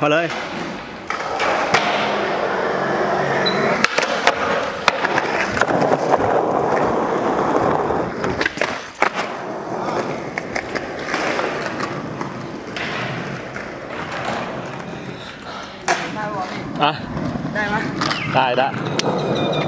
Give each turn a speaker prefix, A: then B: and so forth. A: vào lời
B: à đây mà đây đã